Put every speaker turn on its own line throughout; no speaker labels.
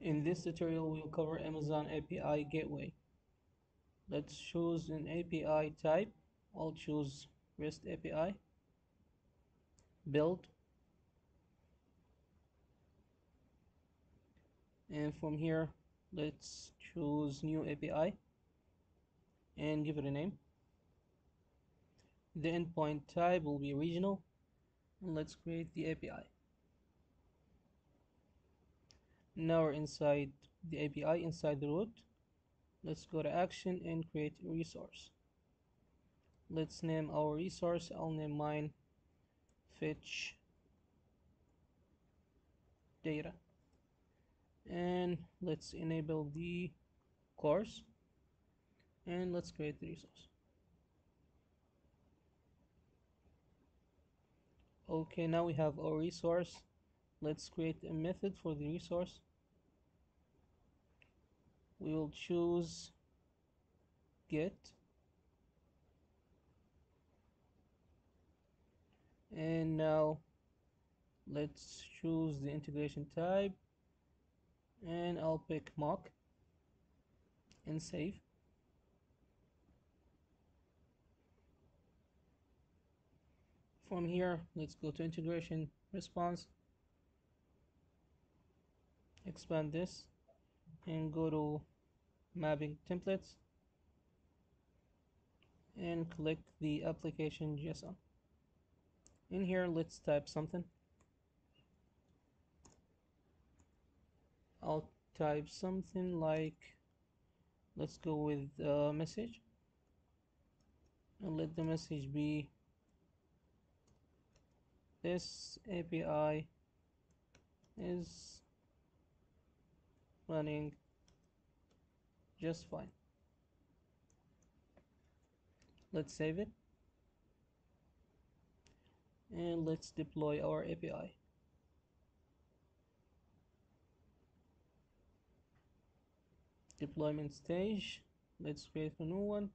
In this tutorial, we will cover Amazon API Gateway. Let's choose an API type. I'll choose REST API. Build. And from here, let's choose new API and give it a name. The endpoint type will be regional. And let's create the API. Now we're inside the API inside the root. Let's go to action and create a resource. Let's name our resource. I'll name mine fetch data. And let's enable the CORS. And let's create the resource. Okay now we have our resource let's create a method for the resource. We will choose get. And now let's choose the integration type. And I'll pick mock and save. From here let's go to integration response expand this and go to mapping templates and click the application JSON. In here let's type something. I'll type something like let's go with a message. And let the message be this API is running just fine. Let's save it. And let's deploy our API deployment stage. Let's create a new one.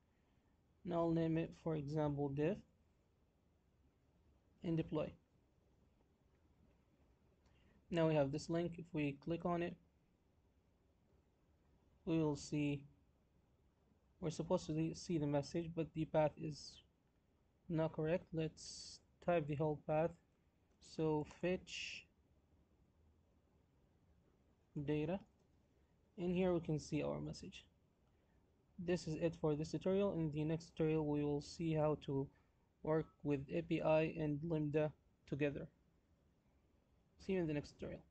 Now I'll name it for example dev and deploy. Now we have this link. If we click on it we will see. We're supposed to see the message but the path is not correct. Let's type the whole path. So fetch data. And here we can see our message. This is it for this tutorial. In the next tutorial we will see how to work with API and Lambda together. See you in the next tutorial